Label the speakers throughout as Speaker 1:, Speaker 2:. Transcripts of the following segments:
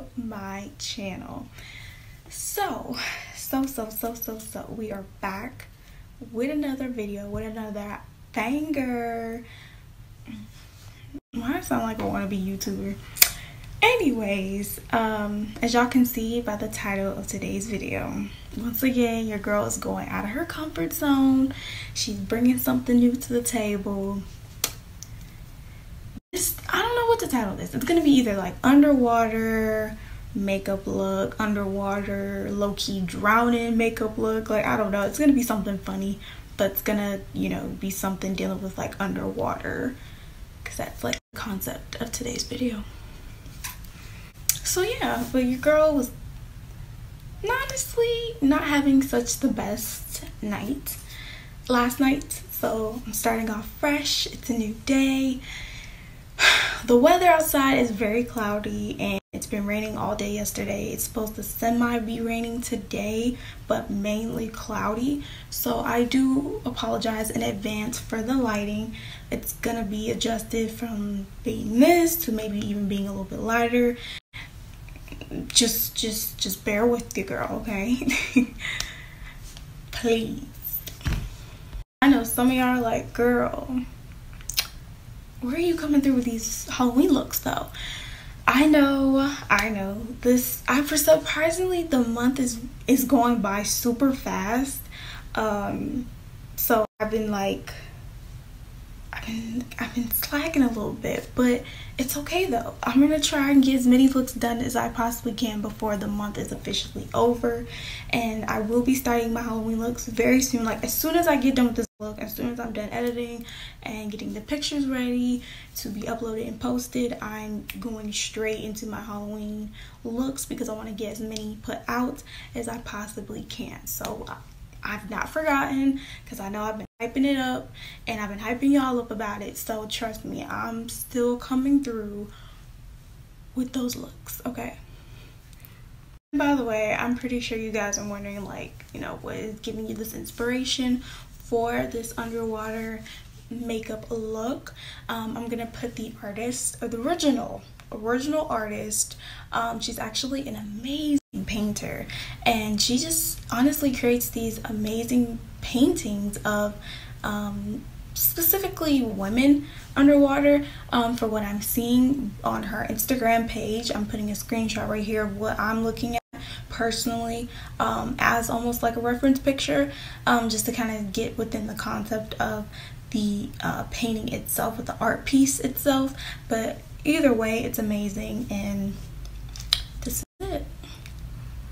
Speaker 1: to my channel. So, so, so, so, so, so, we are back with another video, with another banger. Why I sound like a wannabe YouTuber? Anyways, um, as y'all can see by the title of today's video, once again, your girl is going out of her comfort zone. She's bringing something new to the table. Title this. It's gonna be either like underwater makeup look, underwater low key drowning makeup look. Like I don't know. It's gonna be something funny, but it's gonna you know be something dealing with like underwater, because that's like the concept of today's video. So yeah, but your girl was honestly not having such the best night last night. So I'm starting off fresh. It's a new day. The weather outside is very cloudy and it's been raining all day yesterday. It's supposed to semi be raining today, but mainly cloudy. So I do apologize in advance for the lighting. It's gonna be adjusted from being this to maybe even being a little bit lighter just just just bear with the girl okay please i know some of y'all are like girl where are you coming through with these halloween looks though? I know i know. This i for surprisingly the month is is going by super fast. Um so i've been like I've been I've been slacking a little bit, but it's okay though. I'm gonna try and get as many looks done as I possibly can before the month is officially over. And I will be starting my Halloween looks very soon. Like as soon as I get done with this look, as soon as I'm done editing and getting the pictures ready to be uploaded and posted, I'm going straight into my Halloween looks because I want to get as many put out as I possibly can. So I've not forgotten because I know I've been hyping it up and I've been hyping y'all up about it. So trust me, I'm still coming through with those looks, okay? By the way, I'm pretty sure you guys are wondering like, you know, what is giving you this inspiration for this underwater makeup look. Um, I'm gonna put the artist or the original original artist. Um, she's actually an amazing painter and she just honestly creates these amazing paintings of um, specifically women underwater um, for what I'm seeing on her Instagram page. I'm putting a screenshot right here of what I'm looking at personally um, as almost like a reference picture um, just to kind of get within the concept of the uh, painting itself with the art piece itself but either way it's amazing and this is it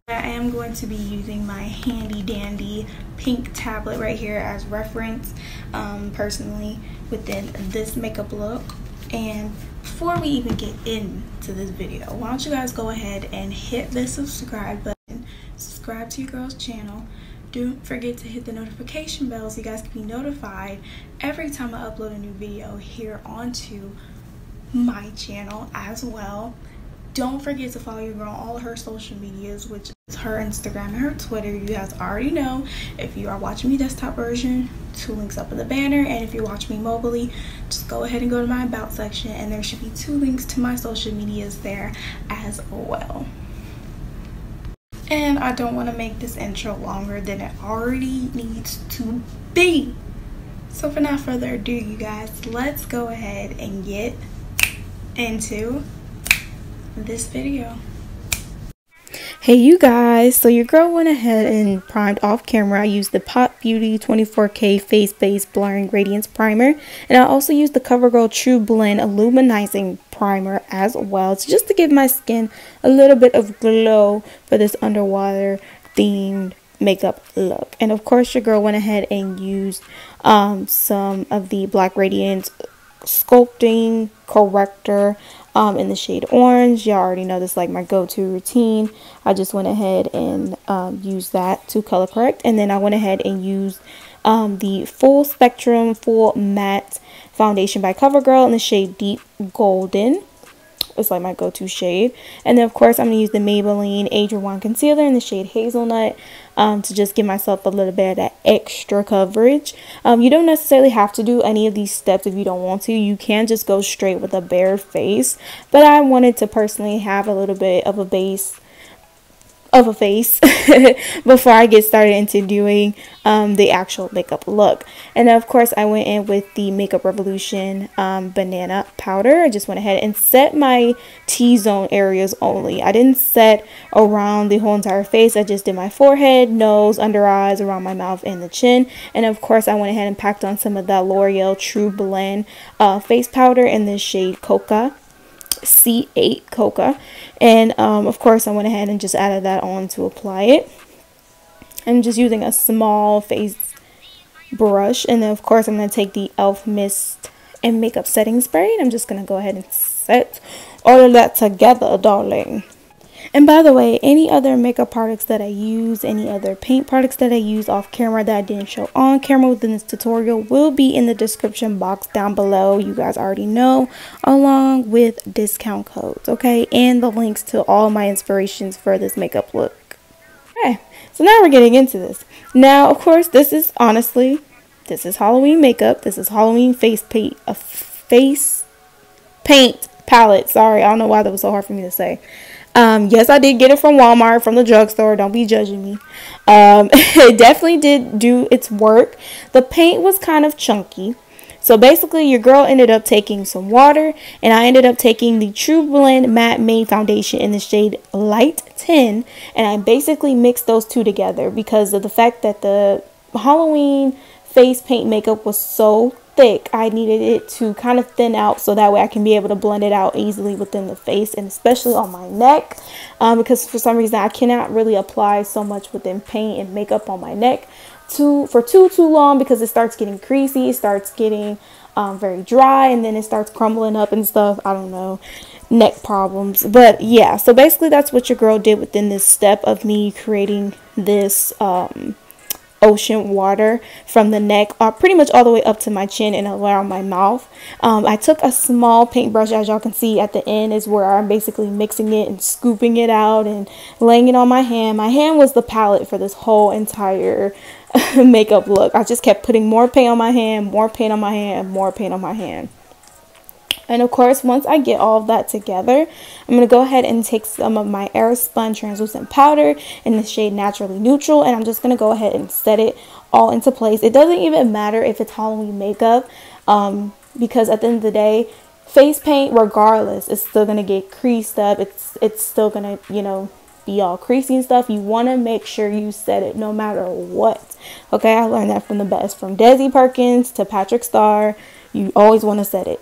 Speaker 1: I am going to be using my handy dandy pink tablet right here as reference um, personally within this makeup look. And before we even get into this video why don't you guys go ahead and hit the subscribe button subscribe to your girl's channel. Don't forget to hit the notification bell so you guys can be notified every time I upload a new video here onto my channel as well. Don't forget to follow your girl on all her social medias, which her Instagram and her Twitter. You guys already know. If you are watching me desktop version, two links up in the banner. And if you're watching me mobily, just go ahead and go to my about section and there should be two links to my social medias there as well. And I don't want to make this intro longer than it already needs to be. So for not further ado, you guys, let's go ahead and get into this video. Hey you guys, so your girl went ahead and primed off camera. I used the Pop Beauty 24K Face Base Blurring Radiance Primer. And I also used the CoverGirl TruBlend Illuminizing Primer as well. So just to give my skin a little bit of glow for this underwater themed makeup look. And of course your girl went ahead and used um, some of the Black Radiance sculpting corrector um, in the shade orange. Y'all already know this like my go-to routine. I just went ahead and um, used that to color correct. And then I went ahead and used um, the full spectrum full matte foundation by CoverGirl in the shade deep golden. It's like my go-to shade. And then of course I'm going to use the Maybelline Age Rewind Concealer in the shade Hazelnut. Um, to just give myself a little bit of that extra coverage. Um, you don't necessarily have to do any of these steps if you don't want to. You can just go straight with a bare face. But I wanted to personally have a little bit of a base of a face before I get started into doing um, the actual makeup look. And of course, I went in with the Makeup Revolution um, banana powder. I just went ahead and set my T-zone areas only. I didn't set around the whole entire face. I just did my forehead, nose, under eyes, around my mouth, and the chin. And of course, I went ahead and packed on some of that L'Oreal True Blend uh, face powder in the shade Cocoa. C8 Cocoa. And um, of course, I went ahead and just added that on to apply it. I'm just using a small face brush. And then, of course, I'm going to take the e.l.f. Mist and Makeup Setting Spray. And I'm just going to go ahead and set all of that together, darling. And by the way, any other makeup products that I use, any other paint products that I use off camera that I didn't show on camera within this tutorial will be in the description box down below. You guys already know, along with discount codes, okay? And the links to all my inspirations for this makeup look. Okay, so now we're getting into this. Now, of course, this is honestly, this is Halloween makeup. This is Halloween face paint, a face paint palette. Sorry, I don't know why that was so hard for me to say. Um, yes, I did get it from Walmart, from the drugstore. Don't be judging me. Um, it definitely did do its work. The paint was kind of chunky. So basically, your girl ended up taking some water, and I ended up taking the TruBlend Matte Made Foundation in the shade Light 10, and I basically mixed those two together because of the fact that the Halloween face paint makeup was so thick, I needed it to kind of thin out so that way I can be able to blend it out easily within the face and especially on my neck um, because for some reason I cannot really apply so much within paint and makeup on my neck too for too too long because it starts getting creasy, it starts getting um, very dry and then it starts crumbling up and stuff. I don't know neck problems but yeah so basically that's what your girl did within this step of me creating this um ocean water from the neck uh, pretty much all the way up to my chin and around my mouth. Um, I took a small paintbrush as y'all can see at the end is where I'm basically mixing it and scooping it out and laying it on my hand. My hand was the palette for this whole entire makeup look. I just kept putting more paint on my hand, more paint on my hand, more paint on my hand. And of course, once I get all of that together, I'm going to go ahead and take some of my Airspun translucent powder in the shade Naturally Neutral. And I'm just going to go ahead and set it all into place. It doesn't even matter if it's Halloween makeup um, because at the end of the day, face paint, regardless, is still going to get creased up. It's, it's still going to, you know, be all creasy and stuff. You want to make sure you set it no matter what. Okay, I learned that from the best. From Desi Perkins to Patrick Starr, you always want to set it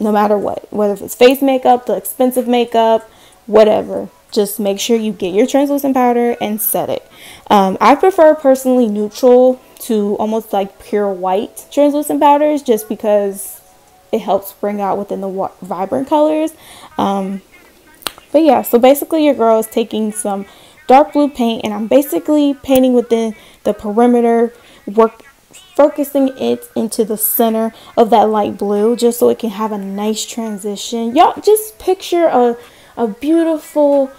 Speaker 1: no matter what, whether it's face makeup, the expensive makeup, whatever. Just make sure you get your translucent powder and set it. Um, I prefer personally neutral to almost like pure white translucent powders just because it helps bring out within the vibrant colors. Um, but yeah, so basically your girl is taking some dark blue paint and I'm basically painting within the perimeter work focusing it into the center of that light blue just so it can have a nice transition. Y'all just picture a, a beautiful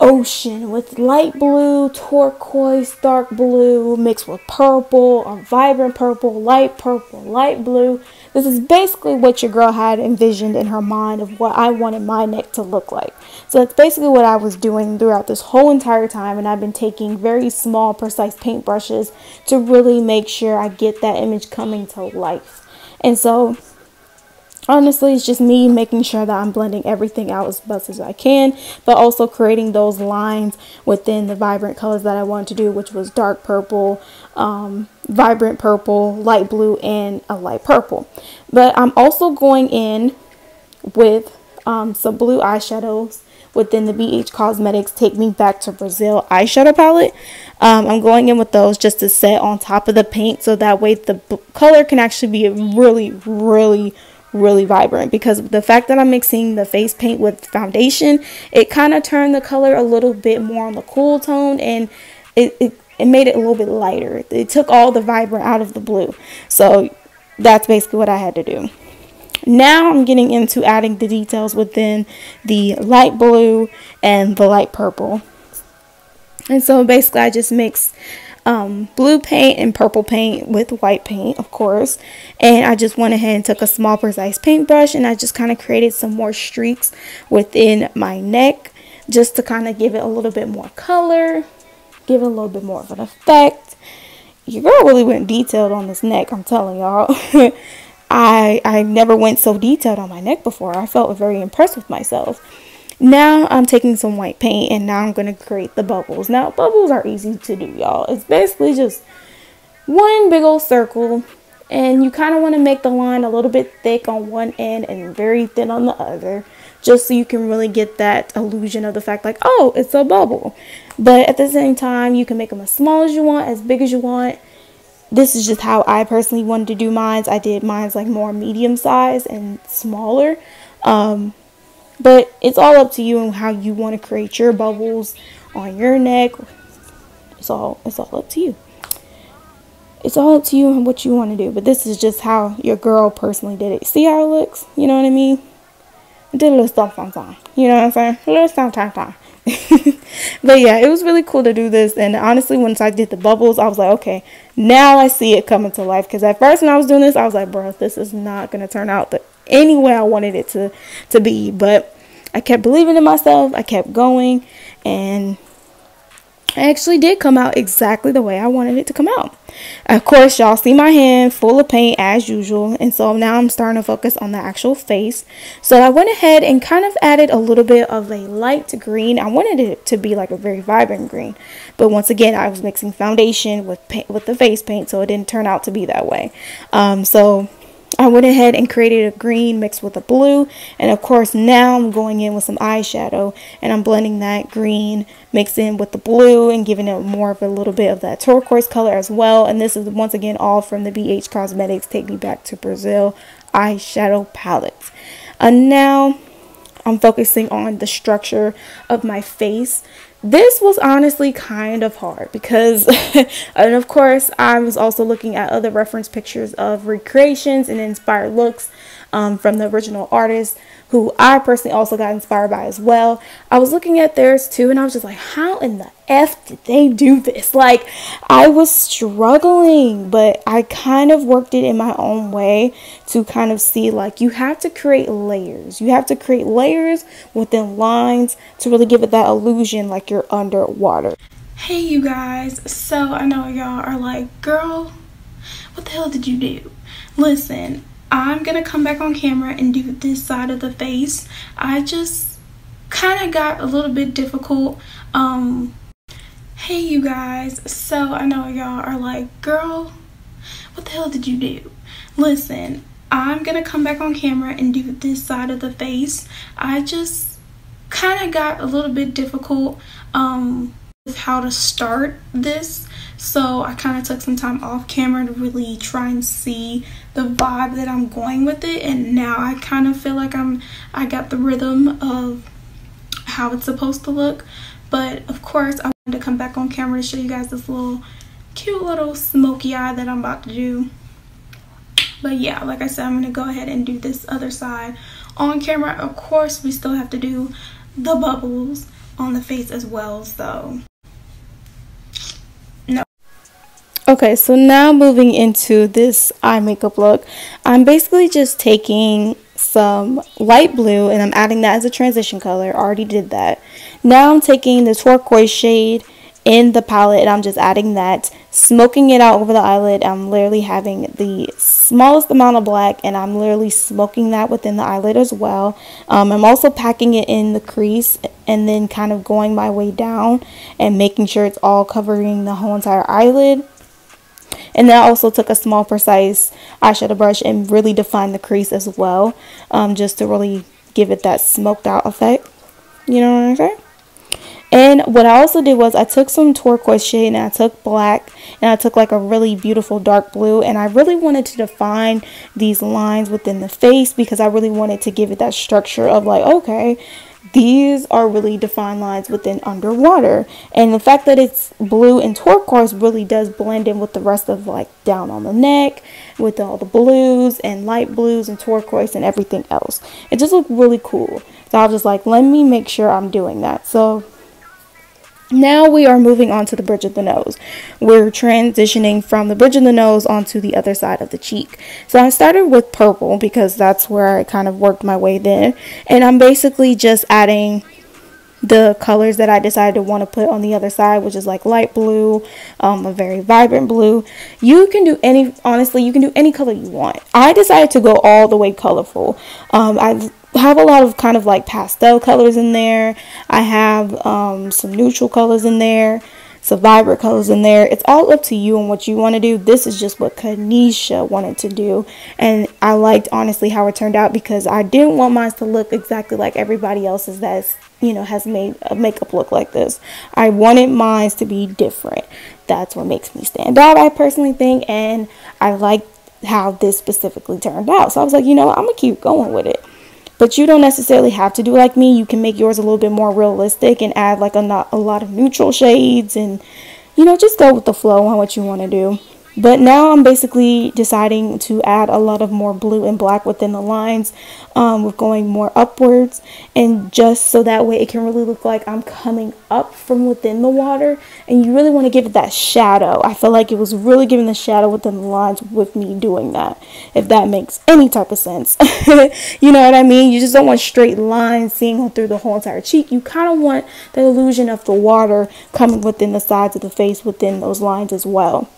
Speaker 1: ocean with light blue, turquoise, dark blue mixed with purple, a vibrant purple, light purple, light blue. This is basically what your girl had envisioned in her mind of what I wanted my neck to look like. So that's basically what I was doing throughout this whole entire time and I've been taking very small precise paintbrushes to really make sure I get that image coming to life. And so honestly it's just me making sure that I'm blending everything out as best as I can but also creating those lines within the vibrant colors that I wanted to do which was dark purple um, vibrant purple light blue and a light purple but I'm also going in with um, some blue eyeshadows within the BH Cosmetics Take Me Back to Brazil eyeshadow palette. Um, I'm going in with those just to set on top of the paint so that way the color can actually be really, really, really vibrant because the fact that I'm mixing the face paint with foundation, it kind of turned the color a little bit more on the cool tone and it, it, it made it a little bit lighter. It took all the vibrant out of the blue. So that's basically what I had to do. Now I'm getting into adding the details within the light blue and the light purple. And so basically I just mixed um, blue paint and purple paint with white paint, of course. And I just went ahead and took a small precise paintbrush and I just kind of created some more streaks within my neck just to kind of give it a little bit more color, give it a little bit more of an effect. Your girl really went detailed on this neck, I'm telling y'all. I I never went so detailed on my neck before. I felt very impressed with myself. Now I'm taking some white paint and now I'm going to create the bubbles. Now bubbles are easy to do, y'all. It's basically just one big old circle and you kind of want to make the line a little bit thick on one end and very thin on the other just so you can really get that illusion of the fact like oh it's a bubble but at the same time you can make them as small as you want as big as you want this is just how I personally wanted to do mines. I did mines like more medium size and smaller. Um, but it's all up to you and how you want to create your bubbles on your neck. It's all it's all up to you. It's all up to you and what you want to do. But this is just how your girl personally did it. See how it looks? You know what I mean? I did a little stuff on time. You know what I'm saying? A little stuff on time. but yeah, it was really cool to do this. And honestly, once I did the bubbles, I was like, okay, now I see it coming to life. Because at first, when I was doing this, I was like, bro, this is not going to turn out the any way I wanted it to to be. But I kept believing in myself. I kept going, and I actually did come out exactly the way I wanted it to come out. Of course, y'all see my hand full of paint as usual, and so now I'm starting to focus on the actual face. So I went ahead and kind of added a little bit of a light green. I wanted it to be like a very vibrant green, but once again, I was mixing foundation with paint, with the face paint, so it didn't turn out to be that way. Um, so I went ahead and created a green mixed with a blue. And of course now I'm going in with some eyeshadow and I'm blending that green mixed in with the blue and giving it more of a little bit of that turquoise color as well. And this is once again all from the BH Cosmetics Take Me Back to Brazil eyeshadow palettes. And now I'm focusing on the structure of my face this was honestly kind of hard because and of course I was also looking at other reference pictures of recreations and inspired looks um, from the original artist who I personally also got inspired by as well. I was looking at theirs too and I was just like, how in the F did they do this? Like, I was struggling, but I kind of worked it in my own way to kind of see like you have to create layers. You have to create layers within lines to really give it that illusion like you're underwater. Hey, you guys. So I know y'all are like, girl, what the hell did you do? Listen, I'm gonna come back on camera and do this side of the face. I just kind of got a little bit difficult. Um, hey you guys, so I know y'all are like, girl, what the hell did you do? Listen, I'm gonna come back on camera and do this side of the face. I just kind of got a little bit difficult um, how to start this so I kind of took some time off camera to really try and see the vibe that I'm going with it. And now I kind of feel like I'm, I got the rhythm of how it's supposed to look. But of course, I wanted to come back on camera to show you guys this little cute little smoky eye that I'm about to do. But yeah, like I said, I'm going to go ahead and do this other side on camera. Of course, we still have to do the bubbles on the face as well. So Okay, so now moving into this eye makeup look, I'm basically just taking some light blue and I'm adding that as a transition color. already did that. Now I'm taking the turquoise shade in the palette and I'm just adding that, smoking it out over the eyelid. I'm literally having the smallest amount of black and I'm literally smoking that within the eyelid as well. Um, I'm also packing it in the crease and then kind of going my way down and making sure it's all covering the whole entire eyelid. And then I also took a small precise eyeshadow brush and really defined the crease as well. Um, just to really give it that smoked out effect. You know what I'm saying? And what I also did was I took some turquoise shade and I took black and I took like a really beautiful dark blue and I really wanted to define these lines within the face because I really wanted to give it that structure of like okay these are really defined lines within underwater. And the fact that it's blue and turquoise really does blend in with the rest of like down on the neck with all the blues and light blues and turquoise and everything else. It just looked really cool. So i was just like let me make sure i'm doing that. So now we are moving on to the bridge of the nose. We're transitioning from the bridge of the nose onto the other side of the cheek. So I started with purple because that's where I kind of worked my way then. And I'm basically just adding the colors that I decided to want to put on the other side, which is like light blue, um, a very vibrant blue. You can do any, honestly, you can do any color you want. I decided to go all the way colorful. Um, I have a lot of kind of like pastel colors in there. I have um, some neutral colors in there, some vibrant colors in there. It's all up to you and what you want to do. This is just what Kanisha wanted to do. And I liked honestly how it turned out because I didn't want mine to look exactly like everybody else's that's you know has made a makeup look like this. I wanted mine to be different. That's what makes me stand out, I personally think, and I like how this specifically turned out. So I was like, you know, I'm gonna keep going with it. But you don't necessarily have to do like me. You can make yours a little bit more realistic and add like a, not, a lot of neutral shades and you know just go with the flow on what you want to do. But now I'm basically deciding to add a lot of more blue and black within the lines. Um, we're going more upwards and just so that way it can really look like I'm coming up from within the water. And you really want to give it that shadow. I feel like it was really giving the shadow within the lines with me doing that. If that makes any type of sense. you know what I mean? You just don't want straight lines seeing through the whole entire cheek. You kind of want the illusion of the water coming within the sides of the face within those lines as well.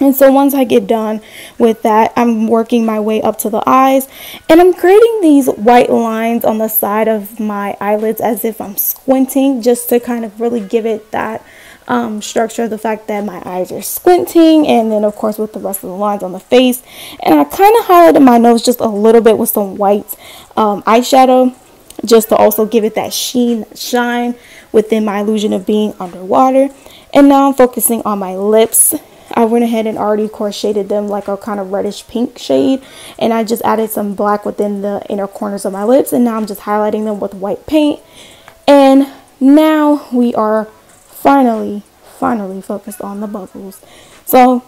Speaker 1: And so once I get done with that, I'm working my way up to the eyes and I'm creating these white lines on the side of my eyelids as if I'm squinting just to kind of really give it that um, structure, the fact that my eyes are squinting and then of course with the rest of the lines on the face. And I kind of highlighted my nose just a little bit with some white um, eyeshadow just to also give it that sheen, shine within my illusion of being underwater. And now I'm focusing on my lips I went ahead and already course shaded them like a kind of reddish pink shade and I just added some black within the inner corners of my lips and now I'm just highlighting them with white paint. And now we are finally finally focused on the bubbles. So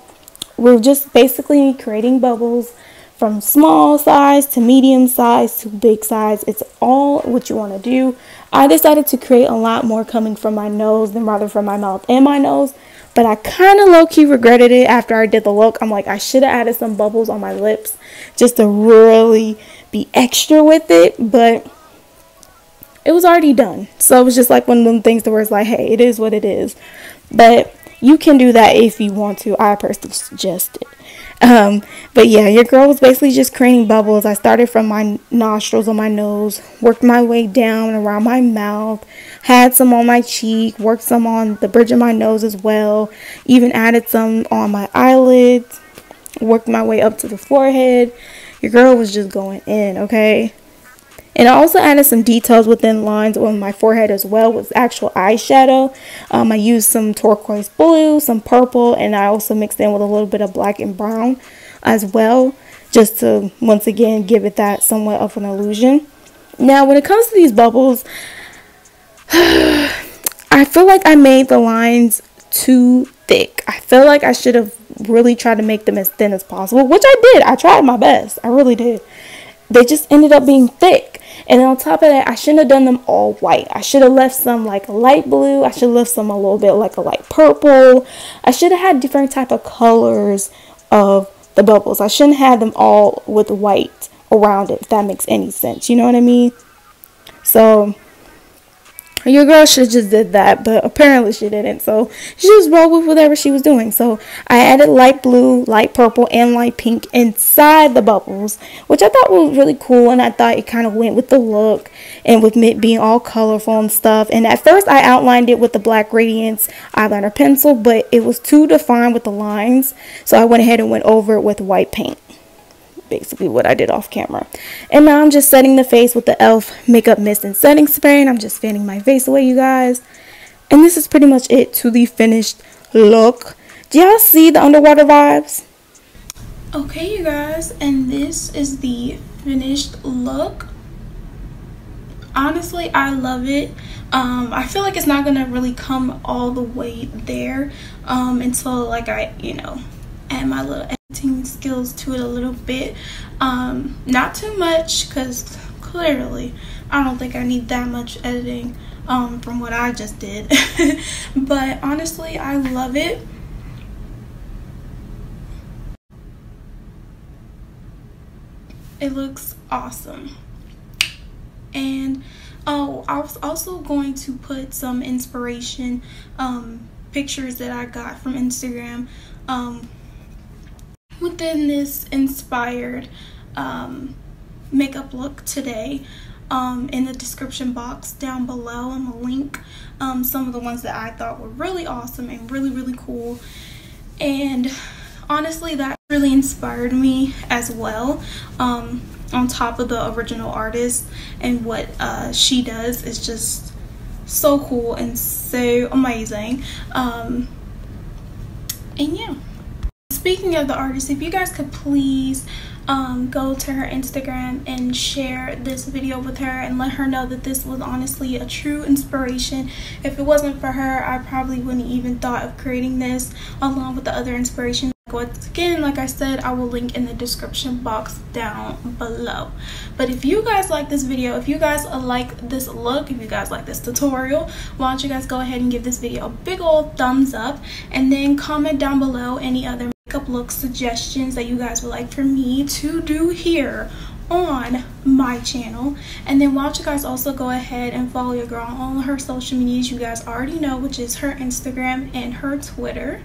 Speaker 1: we're just basically creating bubbles from small size to medium size to big size. It's all what you want to do. I decided to create a lot more coming from my nose than rather from my mouth and my nose but I kind of low key regretted it after I did the look. I'm like, I should have added some bubbles on my lips just to really be extra with it. But it was already done. So it was just like one of them things where it's like, hey, it is what it is. But you can do that if you want to. I personally suggest it. Um, but yeah, your girl was basically just creating bubbles. I started from my nostrils on my nose, worked my way down around my mouth, had some on my cheek, worked some on the bridge of my nose as well, even added some on my eyelids, worked my way up to the forehead. Your girl was just going in, okay? And I also added some details within lines on my forehead as well with actual eyeshadow. Um, I used some turquoise blue, some purple, and I also mixed in with a little bit of black and brown as well, just to once again give it that somewhat of an illusion. Now, when it comes to these bubbles, I feel like I made the lines too thick. I feel like I should have really tried to make them as thin as possible, which I did. I tried my best. I really did. They just ended up being thick. And on top of that, I shouldn't have done them all white. I should have left some like light blue. I should have left some a little bit like a light purple. I should have had different type of colors of the bubbles. I shouldn't have them all with white around it, if that makes any sense. You know what I mean? So your girl should just did that, but apparently she didn't. So she just rolled with whatever she was doing. So I added light blue, light purple, and light pink inside the bubbles, which I thought was really cool. And I thought it kind of went with the look and with it being all colorful and stuff. And at first I outlined it with the Black Radiance eyeliner pencil, but it was too defined with the lines. So I went ahead and went over it with white paint basically what I did off camera. And now I'm just setting the face with the e.l.f. Makeup Mist and Setting Spray. And I'm just fanning my face away, you guys. And this is pretty much it to the finished look. Do y'all see the underwater vibes?
Speaker 2: Okay, you guys. And this is the finished look. Honestly, I love it. Um, I feel like it's not to really come all the way there um, until, like, I, you know, add my little skills to it a little bit. Um, not too much because clearly I don't think I need that much editing.
Speaker 1: um, from what I just did. but honestly, I love it. It looks awesome. And oh, I was also going to put some inspiration um, pictures that I got from Instagram um, within this inspired um, makeup look today um, in the description box down below. I'm gonna link um, some of the ones that I thought were really awesome and really, really cool. And honestly, that really inspired me as well. Um, on top of the original artist and what uh, she does is just so cool and so amazing. Um, and yeah. Speaking of the artist, if you guys could please um, go to her Instagram and share this video with her and let her know that this was honestly a true inspiration. If it wasn't for her, I probably wouldn't even thought of creating this along with the other inspiration. Once again, like I said, I will link in the description box down below. But if you guys like this video, if you guys like this look, if you guys like this tutorial, why don't you guys go ahead and give this video a big old thumbs up and then comment down below any other makeup look suggestions that you guys would like for me to do here on my channel. And then why don't you guys also go ahead and follow your girl on all her social medias. You guys already know which is her instagram and her twitter.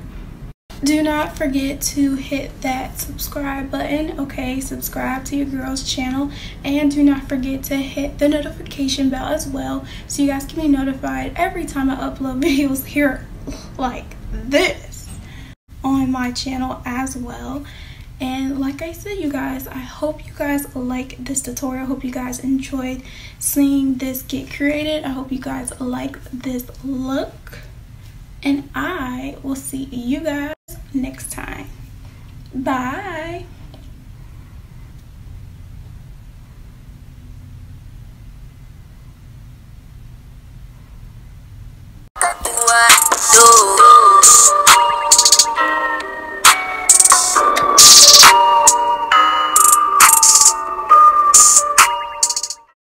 Speaker 1: Do not forget to hit that subscribe button okay? Subscribe to your girl's channel. And do not forget to hit the notification bell as well so you guys can be notified every time i upload videos here like this on my channel as well. And like i said you guys i hope you guys like this tutorial. Hope you guys enjoyed seeing this get created. I hope you guys like this look. And i will see you guys next time. Bye